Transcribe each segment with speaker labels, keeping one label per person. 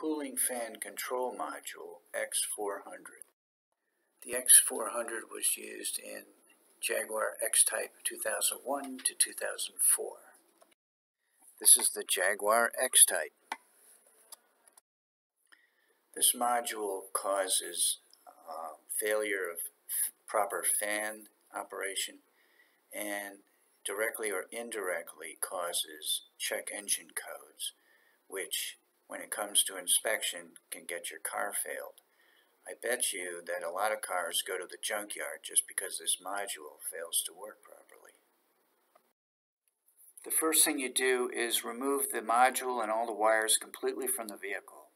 Speaker 1: cooling fan control module X400. The X400 was used in Jaguar X-Type 2001 to 2004. This is the Jaguar X-Type. This module causes uh, failure of proper fan operation and directly or indirectly causes check engine codes, which, when it comes to inspection, can get your car failed. I bet you that a lot of cars go to the junkyard just because this module fails to work properly. The first thing you do is remove the module and all the wires completely from the vehicle.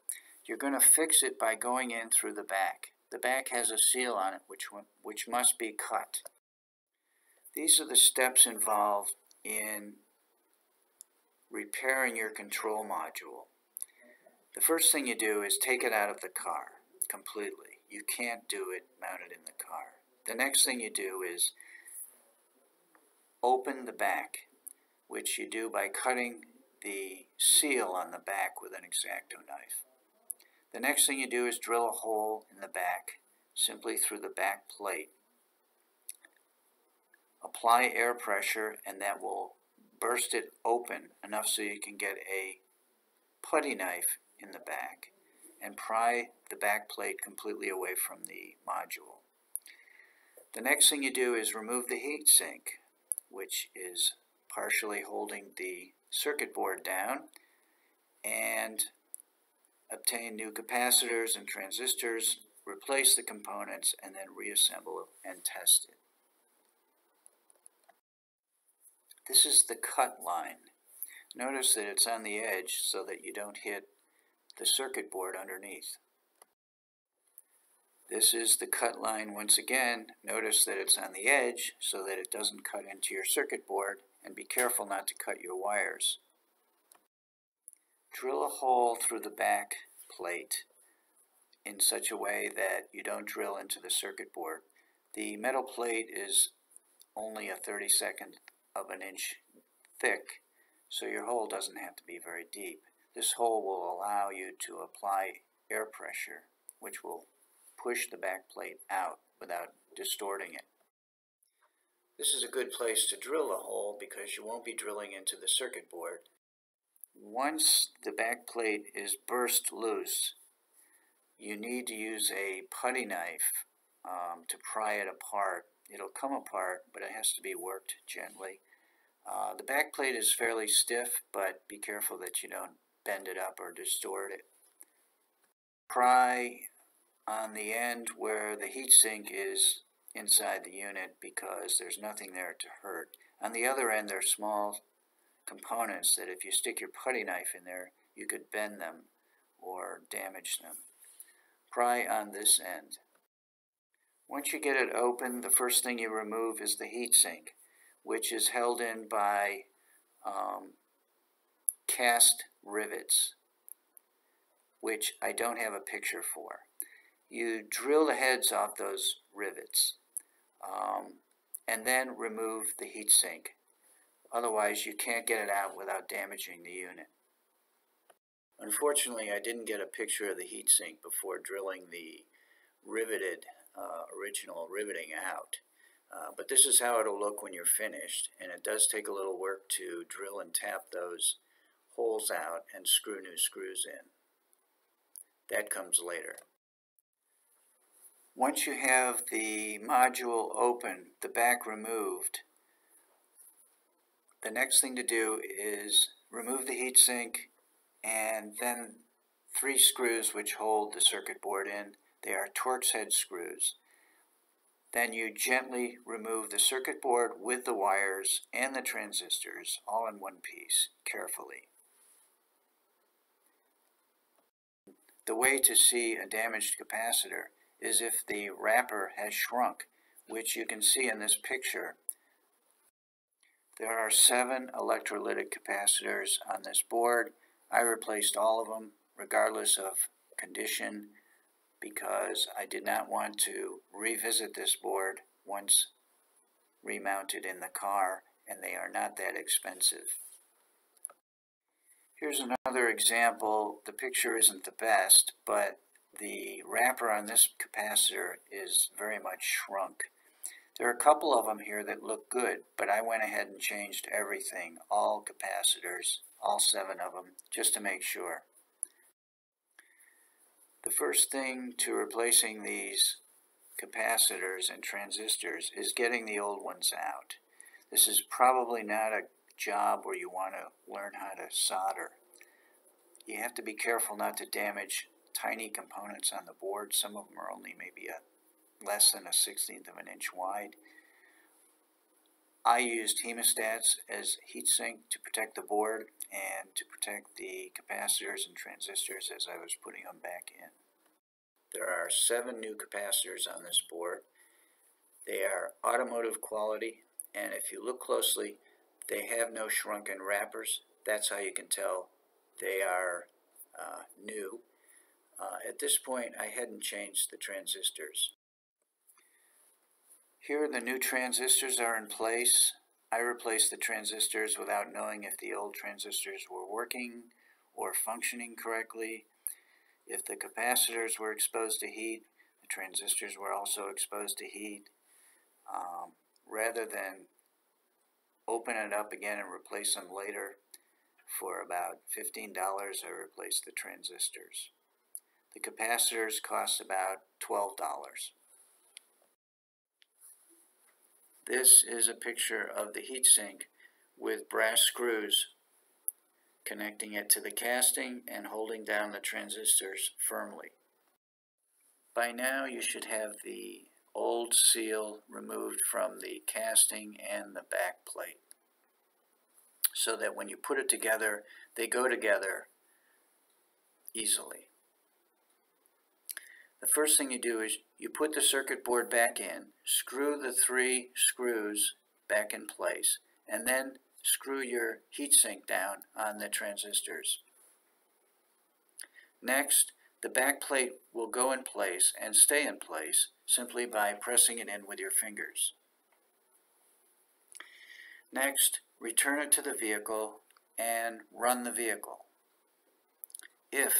Speaker 1: You're going to fix it by going in through the back. The back has a seal on it which, which must be cut. These are the steps involved in repairing your control module. The first thing you do is take it out of the car completely. You can't do it mounted in the car. The next thing you do is open the back, which you do by cutting the seal on the back with an X-Acto knife. The next thing you do is drill a hole in the back simply through the back plate apply air pressure and that will burst it open enough so you can get a putty knife in the back and pry the back plate completely away from the module. The next thing you do is remove the heat sink, which is partially holding the circuit board down, and obtain new capacitors and transistors, replace the components, and then reassemble and test it. This is the cut line. Notice that it's on the edge so that you don't hit the circuit board underneath. This is the cut line once again. Notice that it's on the edge so that it doesn't cut into your circuit board and be careful not to cut your wires. Drill a hole through the back plate in such a way that you don't drill into the circuit board. The metal plate is only a 30 second of an inch thick, so your hole doesn't have to be very deep. This hole will allow you to apply air pressure, which will push the back plate out without distorting it. This is a good place to drill a hole because you won't be drilling into the circuit board. Once the back plate is burst loose, you need to use a putty knife um, to pry it apart. It'll come apart, but it has to be worked gently. Uh, the back plate is fairly stiff, but be careful that you don't bend it up or distort it. Pry on the end where the heatsink is inside the unit because there's nothing there to hurt. On the other end, there are small components that if you stick your putty knife in there, you could bend them or damage them. Pry on this end. Once you get it open, the first thing you remove is the heatsink which is held in by um, cast rivets, which I don't have a picture for. You drill the heads off those rivets um, and then remove the heatsink. Otherwise, you can't get it out without damaging the unit. Unfortunately, I didn't get a picture of the heatsink before drilling the riveted uh, original riveting out. Uh, but this is how it'll look when you're finished, and it does take a little work to drill and tap those holes out and screw new screws in. That comes later. Once you have the module open, the back removed, the next thing to do is remove the heatsink and then three screws which hold the circuit board in. They are Torx head screws. Then you gently remove the circuit board with the wires and the transistors all in one piece, carefully. The way to see a damaged capacitor is if the wrapper has shrunk, which you can see in this picture. There are seven electrolytic capacitors on this board. I replaced all of them, regardless of condition because I did not want to revisit this board once remounted in the car and they are not that expensive. Here's another example. The picture isn't the best, but the wrapper on this capacitor is very much shrunk. There are a couple of them here that look good, but I went ahead and changed everything, all capacitors, all seven of them, just to make sure. The first thing to replacing these capacitors and transistors is getting the old ones out. This is probably not a job where you want to learn how to solder. You have to be careful not to damage tiny components on the board. Some of them are only maybe a less than a sixteenth of an inch wide. I used hemostats as heatsink to protect the board and to protect the capacitors and transistors as I was putting them back in. There are seven new capacitors on this board. They are automotive quality and if you look closely they have no shrunken wrappers. That's how you can tell they are uh, new. Uh, at this point I hadn't changed the transistors. Here the new transistors are in place. I replaced the transistors without knowing if the old transistors were working or functioning correctly. If the capacitors were exposed to heat, the transistors were also exposed to heat. Um, rather than open it up again and replace them later, for about $15 I replaced the transistors. The capacitors cost about $12. This is a picture of the heatsink with brass screws connecting it to the casting and holding down the transistors firmly. By now you should have the old seal removed from the casting and the back plate so that when you put it together they go together easily. The first thing you do is you put the circuit board back in, screw the three screws back in place, and then screw your heatsink down on the transistors. Next, the back plate will go in place and stay in place simply by pressing it in with your fingers. Next, return it to the vehicle and run the vehicle. If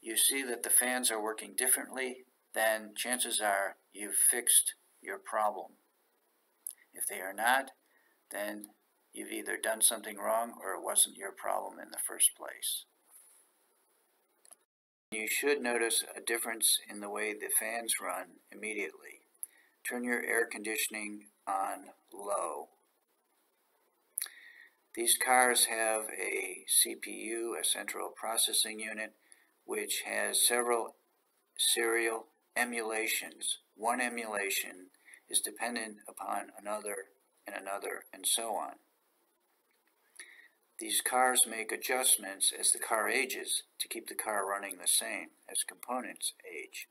Speaker 1: you see that the fans are working differently, then chances are you've fixed your problem. If they are not, then you've either done something wrong or it wasn't your problem in the first place. You should notice a difference in the way the fans run immediately. Turn your air conditioning on low. These cars have a CPU, a central processing unit, which has several serial emulations. One emulation is dependent upon another and another and so on. These cars make adjustments as the car ages to keep the car running the same as components age.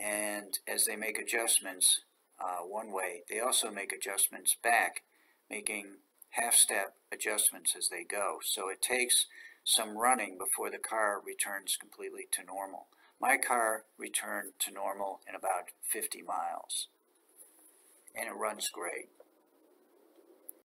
Speaker 1: And as they make adjustments uh, one way, they also make adjustments back, making half-step adjustments as they go. So it takes some running before the car returns completely to normal. My car returned to normal in about 50 miles, and it runs great.